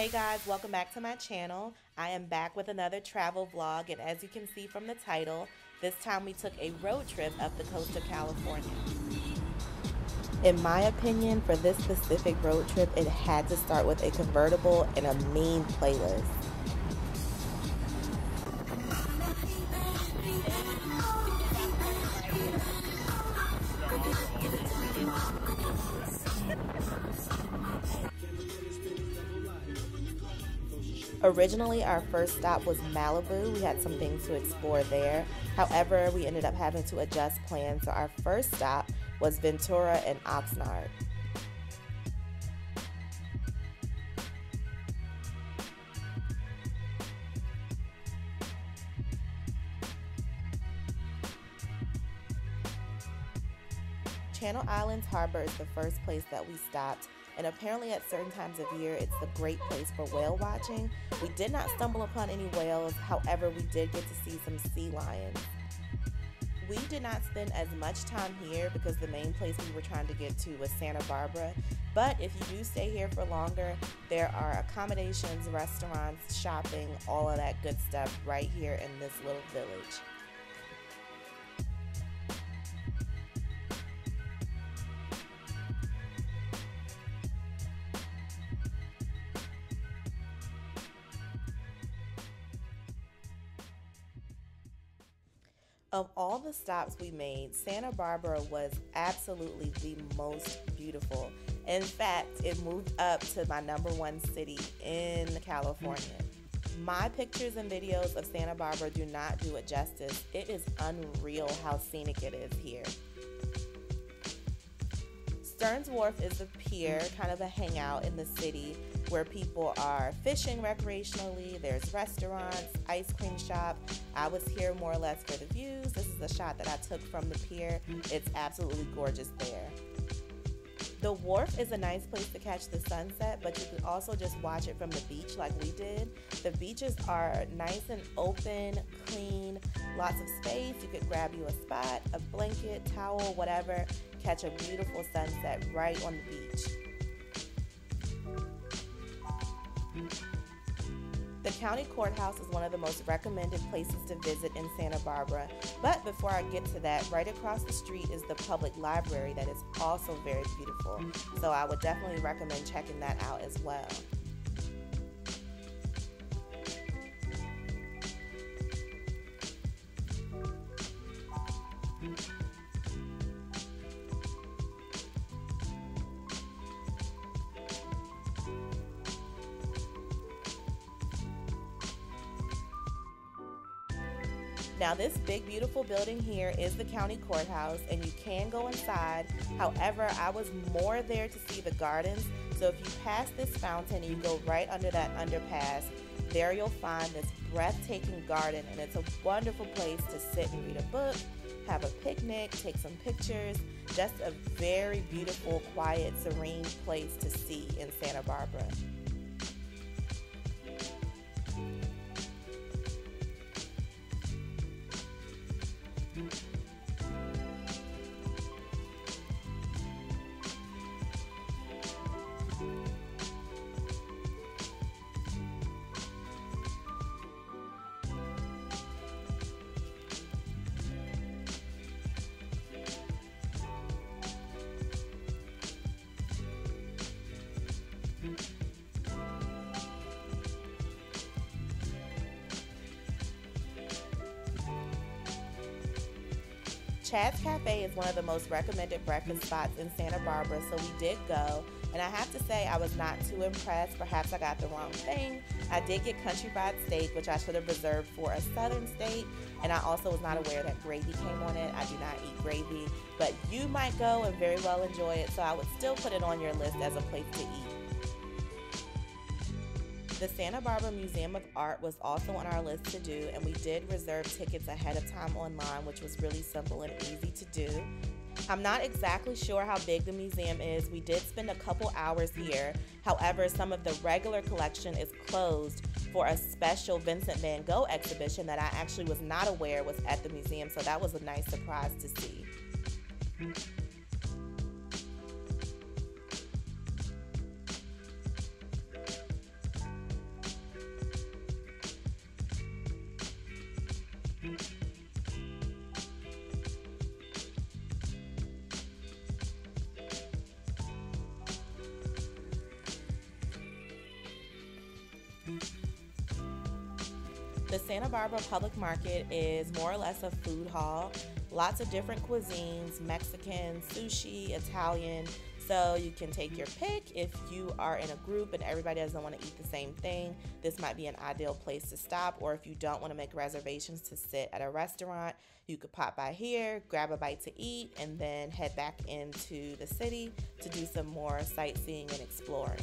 Hey guys, welcome back to my channel. I am back with another travel vlog and as you can see from the title, this time we took a road trip up the coast of California. In my opinion, for this specific road trip, it had to start with a convertible and a mean playlist. Originally, our first stop was Malibu. We had some things to explore there. However, we ended up having to adjust plans, so our first stop was Ventura and Oxnard. Channel Islands Harbor is the first place that we stopped and apparently at certain times of year it's the great place for whale watching. We did not stumble upon any whales, however, we did get to see some sea lions. We did not spend as much time here because the main place we were trying to get to was Santa Barbara. But if you do stay here for longer, there are accommodations, restaurants, shopping, all of that good stuff right here in this little village. Of all the stops we made, Santa Barbara was absolutely the most beautiful. In fact, it moved up to my number one city in California. My pictures and videos of Santa Barbara do not do it justice. It is unreal how scenic it is here. Stearns Wharf is a pier, kind of a hangout in the city where people are fishing recreationally. There's restaurants, ice cream shop. I was here more or less for the views. This is a shot that I took from the pier. It's absolutely gorgeous there. The wharf is a nice place to catch the sunset, but you can also just watch it from the beach like we did. The beaches are nice and open, clean, lots of space. You could grab you a spot, a blanket, towel, whatever, catch a beautiful sunset right on the beach. The county courthouse is one of the most recommended places to visit in Santa Barbara. But before I get to that, right across the street is the public library that is also very beautiful. So I would definitely recommend checking that out as well. Now, this big, beautiful building here is the county courthouse, and you can go inside. However, I was more there to see the gardens. So, if you pass this fountain and you go right under that underpass, there you'll find this breathtaking garden, and it's a wonderful place to sit and read a book, have a picnic, take some pictures. Just a very beautiful, quiet, serene place to see in Santa Barbara. Chad's Cafe is one of the most recommended breakfast spots in Santa Barbara, so we did go. And I have to say, I was not too impressed. Perhaps I got the wrong thing. I did get country fried steak, which I should have reserved for a southern state. And I also was not aware that gravy came on it. I do not eat gravy, but you might go and very well enjoy it. So I would still put it on your list as a place to eat. The Santa Barbara Museum of Art was also on our list to do, and we did reserve tickets ahead of time online, which was really simple and easy to do. I'm not exactly sure how big the museum is. We did spend a couple hours here. However, some of the regular collection is closed for a special Vincent van Gogh exhibition that I actually was not aware was at the museum, so that was a nice surprise to see. Santa Public Market is more or less a food hall. Lots of different cuisines Mexican, sushi, Italian. So you can take your pick. If you are in a group and everybody doesn't want to eat the same thing, this might be an ideal place to stop. Or if you don't want to make reservations to sit at a restaurant, you could pop by here, grab a bite to eat, and then head back into the city to do some more sightseeing and exploring.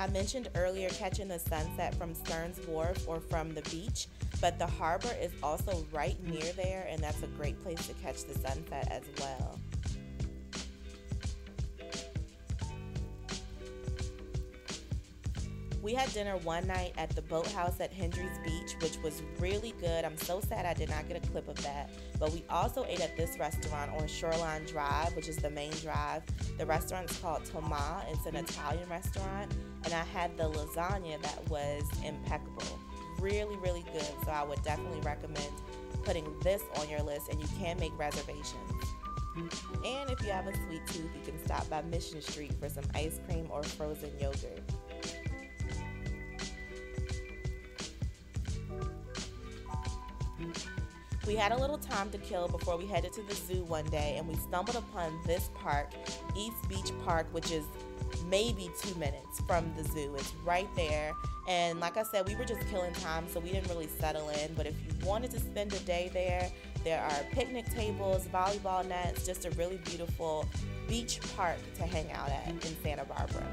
I mentioned earlier catching the sunset from Stearns Wharf or from the beach, but the harbor is also right near there, and that's a great place to catch the sunset as well. We had dinner one night at the boathouse at Hendry's Beach, which was really good. I'm so sad I did not get a clip of that. But we also ate at this restaurant on Shoreline Drive, which is the main drive. The restaurant is called Toma. It's an Italian restaurant. And I had the lasagna that was impeccable. Really, really good. So I would definitely recommend putting this on your list, and you can make reservations. And if you have a sweet tooth, you can stop by Mission Street for some ice cream or frozen yogurt. We had a little time to kill before we headed to the zoo one day, and we stumbled upon this park, East Beach Park, which is maybe two minutes from the zoo. It's right there. And like I said, we were just killing time, so we didn't really settle in. But if you wanted to spend a day there, there are picnic tables, volleyball nets, just a really beautiful beach park to hang out at in Santa Barbara.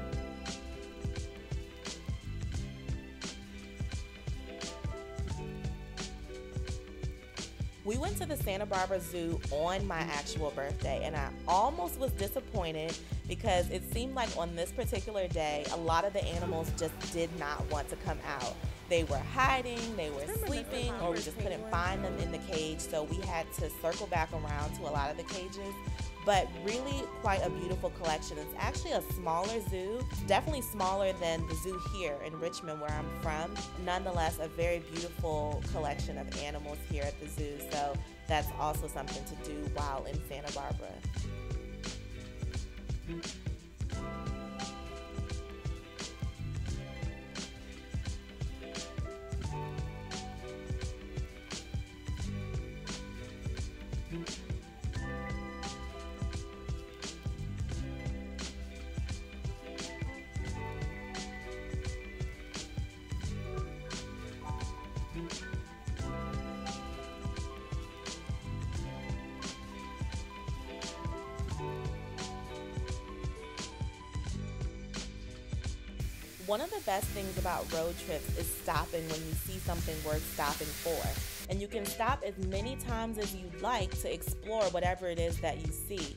We went to the Santa Barbara Zoo on my actual birthday, and I almost was disappointed because it seemed like on this particular day, a lot of the animals just did not want to come out. They were hiding, they were sleeping, or we just couldn't find them in the cage, so we had to circle back around to a lot of the cages but really quite a beautiful collection. It's actually a smaller zoo, definitely smaller than the zoo here in Richmond, where I'm from. Nonetheless, a very beautiful collection of animals here at the zoo. So that's also something to do while in Santa Barbara. One of the best things about road trips is stopping when you see something worth stopping for. And you can stop as many times as you'd like to explore whatever it is that you see.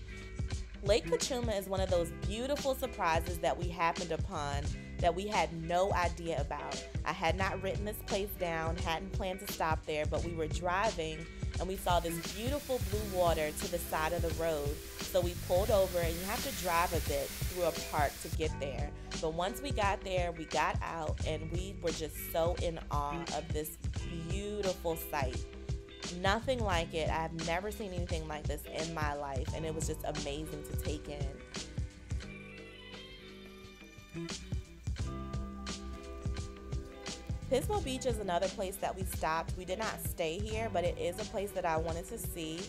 Lake Cachuma is one of those beautiful surprises that we happened upon that we had no idea about. I had not written this place down, hadn't planned to stop there, but we were driving and we saw this beautiful blue water to the side of the road. So we pulled over, and you have to drive a bit through a park to get there. But once we got there, we got out, and we were just so in awe of this beautiful sight. Nothing like it. I've never seen anything like this in my life, and it was just amazing to take in. Pismo Beach is another place that we stopped. We did not stay here, but it is a place that I wanted to see,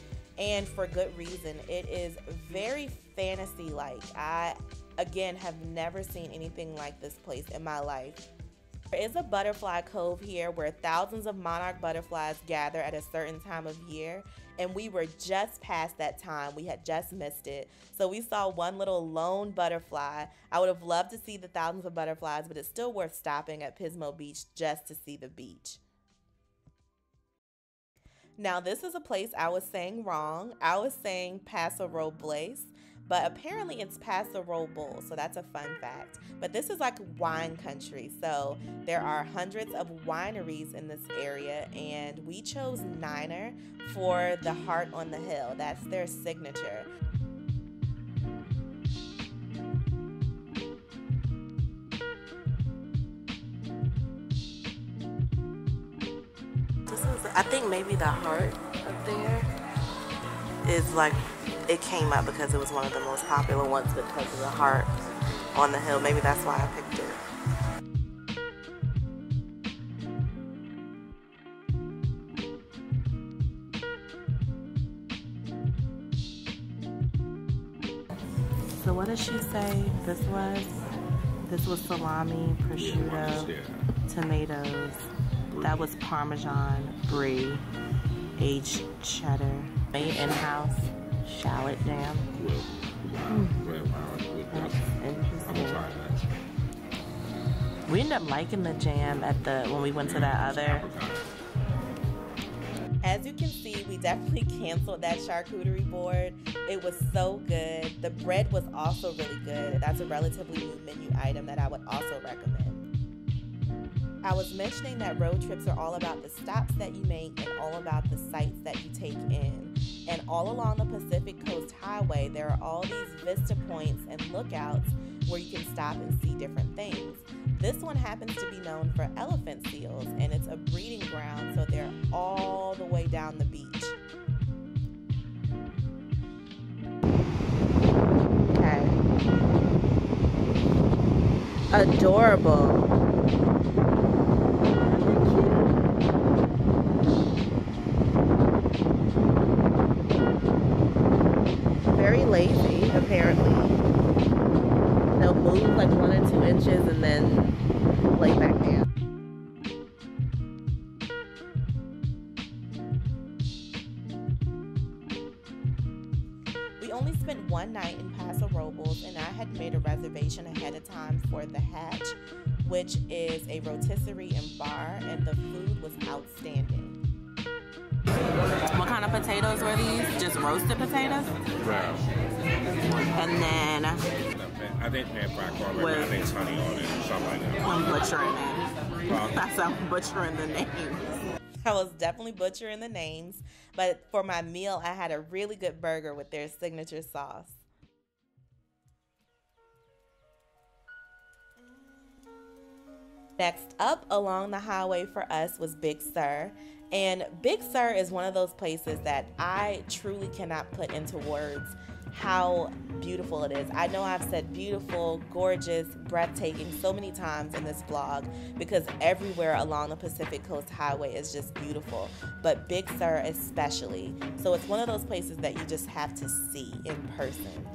and for good reason. It is very fantasy like. I, again, have never seen anything like this place in my life. There is a butterfly cove here where thousands of monarch butterflies gather at a certain time of year, and we were just past that time. We had just missed it. So we saw one little lone butterfly. I would have loved to see the thousands of butterflies, but it's still worth stopping at Pismo Beach just to see the beach. Now, this is a place I was saying wrong. I was saying Paso Robles but apparently it's Paso Robles, so that's a fun fact. But this is like wine country, so there are hundreds of wineries in this area, and we chose Niner for the Heart on the Hill. That's their signature. I think maybe the heart up there is like it came up because it was one of the most popular ones because of the heart on the hill. Maybe that's why I picked it. So what did she say this was? This was salami, prosciutto, tomatoes. That was Parmesan, brie, aged cheddar, made in-house, shallot jam. That's interesting. We ended up liking the jam at the when we went to that other. As you can see, we definitely canceled that charcuterie board. It was so good. The bread was also really good. That's a relatively new menu item that I would also recommend. I was mentioning that road trips are all about the stops that you make and all about the sights that you take in. And all along the Pacific Coast Highway, there are all these vista points and lookouts where you can stop and see different things. This one happens to be known for elephant seals, and it's a breeding ground, so they're all the way down the beach. Okay. Adorable. Very lazy, apparently. They'll move like one or two inches and then lay back down. We only spent one night in Paso Robles, and I had made a reservation ahead of time for the Hatch, which is a rotisserie and bar, and the food was outstanding. What kind of potatoes were these? Just roasted potatoes? Right. And then I think pan fried cornbread, but I think it's honey on it or something like that. I'm butchering it. Huh? That's how I'm butchering the names. I was definitely butchering the names, but for my meal, I had a really good burger with their signature sauce. Next up along the highway for us was Big Sur. And Big Sur is one of those places that I truly cannot put into words how beautiful it is. I know I've said beautiful, gorgeous, breathtaking so many times in this vlog because everywhere along the Pacific Coast Highway is just beautiful, but Big Sur especially. So it's one of those places that you just have to see in person.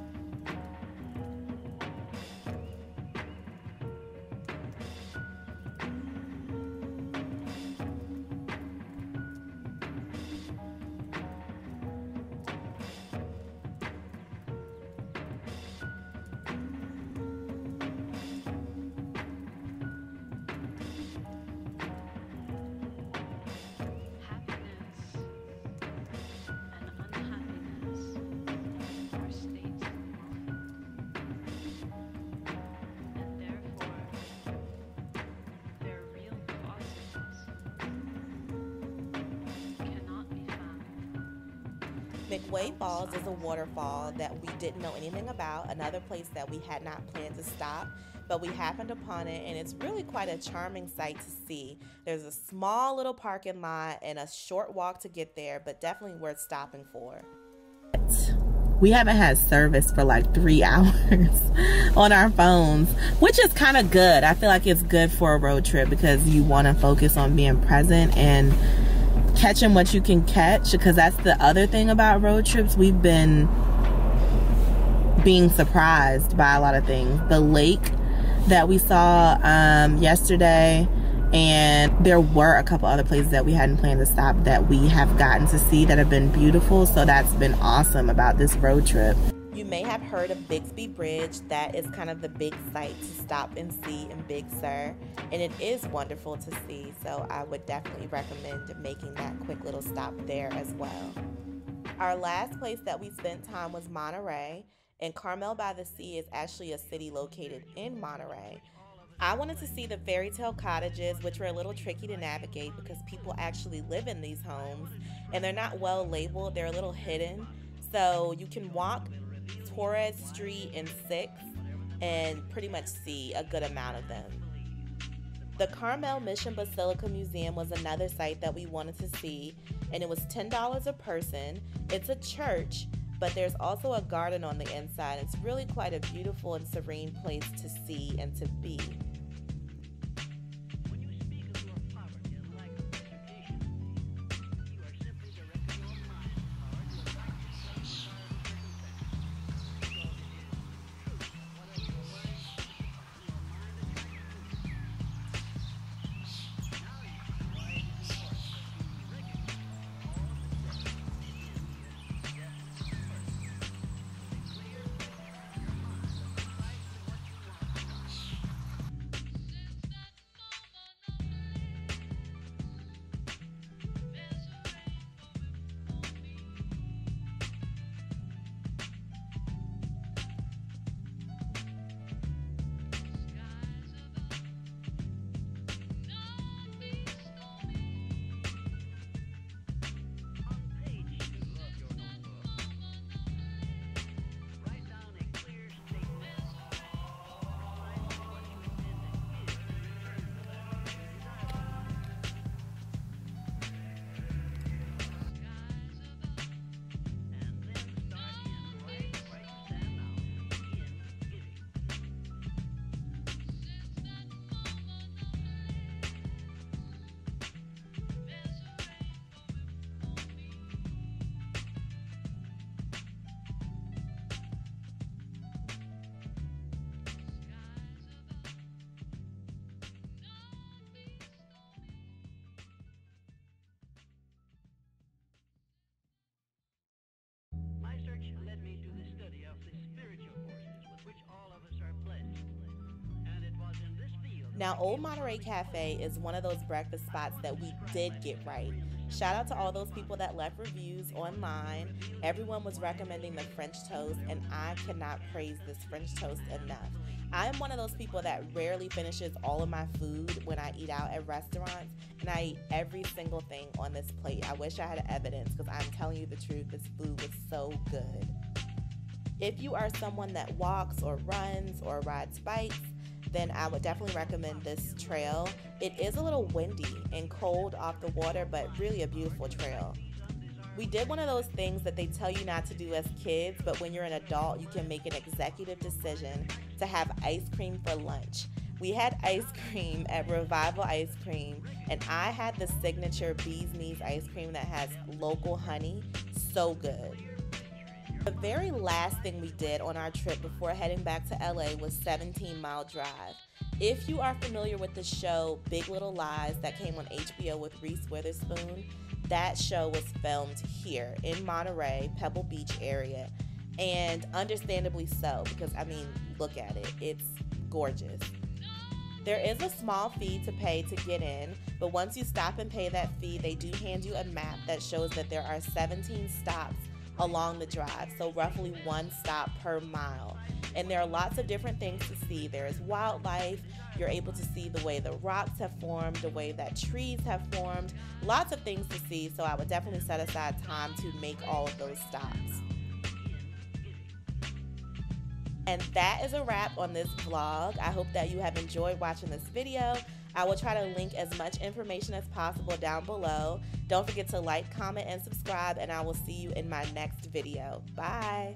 McWay Falls is a waterfall that we didn't know anything about, another place that we had not planned to stop, but we happened upon it, and it's really quite a charming sight to see. There's a small little parking lot and a short walk to get there, but definitely worth stopping for. We haven't had service for like three hours on our phones, which is kind of good. I feel like it's good for a road trip because you want to focus on being present and catching what you can catch because that's the other thing about road trips. We've been being surprised by a lot of things. The lake that we saw um, yesterday and there were a couple other places that we hadn't planned to stop that we have gotten to see that have been beautiful. So that's been awesome about this road trip may have heard of Bixby Bridge. That is kind of the big site to stop and see in Big Sur. And it is wonderful to see. So I would definitely recommend making that quick little stop there as well. Our last place that we spent time was Monterey. And Carmel by the Sea is actually a city located in Monterey. I wanted to see the fairy tale cottages, which were a little tricky to navigate because people actually live in these homes and they're not well labeled, they're a little hidden. So you can walk Torres Street and 6th and pretty much see a good amount of them. The Carmel Mission Basilica Museum was another site that we wanted to see, and it was $10 a person. It's a church, but there's also a garden on the inside. It's really quite a beautiful and serene place to see and to be. Now, Old Monterey Cafe is one of those breakfast spots that we did get right. Shout out to all those people that left reviews online. Everyone was recommending the French toast, and I cannot praise this French toast enough. I am one of those people that rarely finishes all of my food when I eat out at restaurants, and I eat every single thing on this plate. I wish I had evidence because I'm telling you the truth, this food was so good. If you are someone that walks or runs or rides bikes, then I would definitely recommend this trail. It is a little windy and cold off the water, but really a beautiful trail. We did one of those things that they tell you not to do as kids, but when you're an adult, you can make an executive decision to have ice cream for lunch. We had ice cream at Revival Ice Cream, and I had the signature Bee's Knees ice cream that has local honey. So good. The very last thing we did on our trip before heading back to LA was 17 Mile Drive. If you are familiar with the show Big Little Lies that came on HBO with Reese Witherspoon, that show was filmed here in Monterey, Pebble Beach area. And understandably so, because I mean, look at it, it's gorgeous. There is a small fee to pay to get in, but once you stop and pay that fee, they do hand you a map that shows that there are 17 stops along the drive, so roughly one stop per mile. And there are lots of different things to see. There is wildlife, you're able to see the way the rocks have formed, the way that trees have formed, lots of things to see. So I would definitely set aside time to make all of those stops. And that is a wrap on this vlog. I hope that you have enjoyed watching this video. I will try to link as much information as possible down below. Don't forget to like, comment, and subscribe, and I will see you in my next video. Bye.